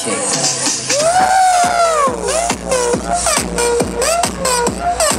is.